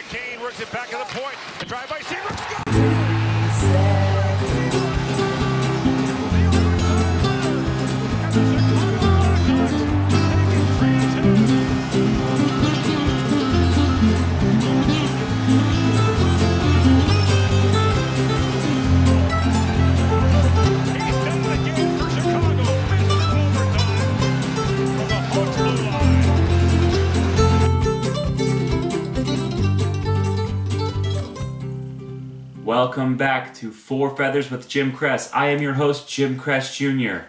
Patrick Kane works it back to the point. Drive by Seabrook. Welcome back to Four Feathers with Jim Kress. I am your host, Jim Kress Jr.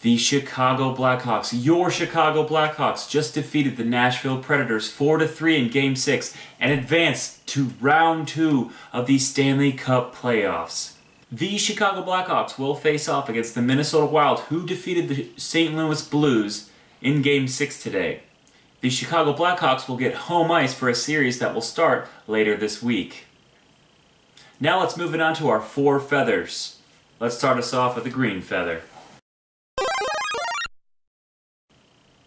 The Chicago Blackhawks, your Chicago Blackhawks, just defeated the Nashville Predators 4 3 in Game 6 and advanced to round 2 of the Stanley Cup playoffs. The Chicago Blackhawks will face off against the Minnesota Wild, who defeated the St. Louis Blues in Game 6 today. The Chicago Blackhawks will get home ice for a series that will start later this week. Now let's move it on to our four feathers. Let's start us off with the green feather.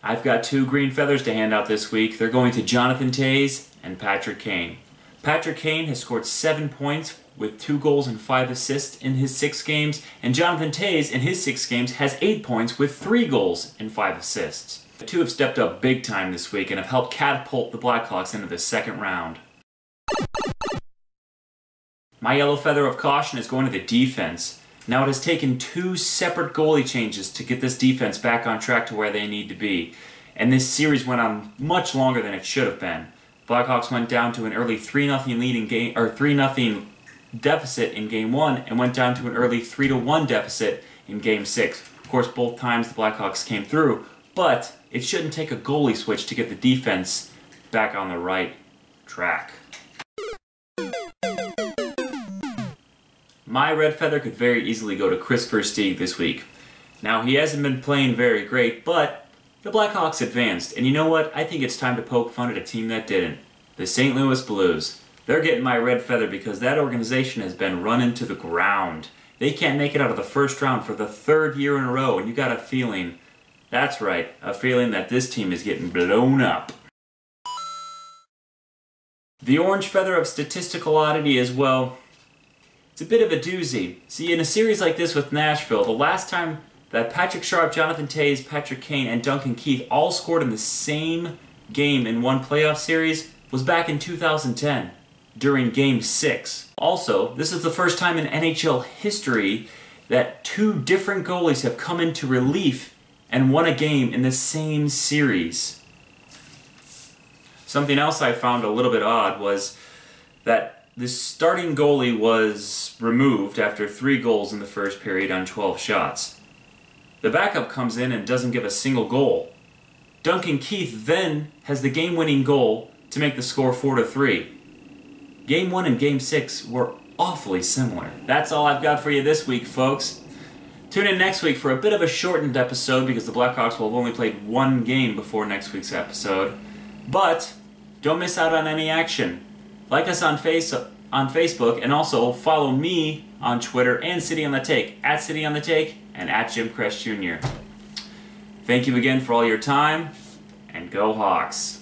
I've got two green feathers to hand out this week. They're going to Jonathan Toews and Patrick Kane. Patrick Kane has scored seven points with two goals and five assists in his six games, and Jonathan Toews in his six games has eight points with three goals and five assists. The two have stepped up big time this week and have helped catapult the Blackhawks into the second round. My yellow feather of caution is going to the defense. Now it has taken two separate goalie changes to get this defense back on track to where they need to be. And this series went on much longer than it should have been. Blackhawks went down to an early 3-0 lead in game or 3-0 deficit in game 1 and went down to an early 3-1 deficit in game 6. Of course, both times the Blackhawks came through, but it shouldn't take a goalie switch to get the defense back on the right track. My red feather could very easily go to Kris Versteeg this week. Now, he hasn't been playing very great, but the Blackhawks advanced, and you know what? I think it's time to poke fun at a team that didn't. The St. Louis Blues. They're getting my red feather because that organization has been run into the ground. They can't make it out of the first round for the third year in a row, and you got a feeling, that's right, a feeling that this team is getting blown up. The orange feather of statistical oddity is, well, it's a bit of a doozy. See, in a series like this with Nashville, the last time that Patrick Sharp, Jonathan Toews, Patrick Kane, and Duncan Keith all scored in the same game in one playoff series was back in 2010 during Game 6. Also, this is the first time in NHL history that two different goalies have come into relief and won a game in the same series. Something else I found a little bit odd was that the starting goalie was removed after three goals in the first period on 12 shots. The backup comes in and doesn't give a single goal. Duncan Keith then has the game winning goal to make the score 4 to 3. Game 1 and Game 6 were awfully similar. That's all I've got for you this week, folks. Tune in next week for a bit of a shortened episode because the Blackhawks will have only played one game before next week's episode. But don't miss out on any action. Like us on face on Facebook and also follow me on Twitter and City on the Take at City on the Take and at Jim Kress Jr. Thank you again for all your time and go Hawks.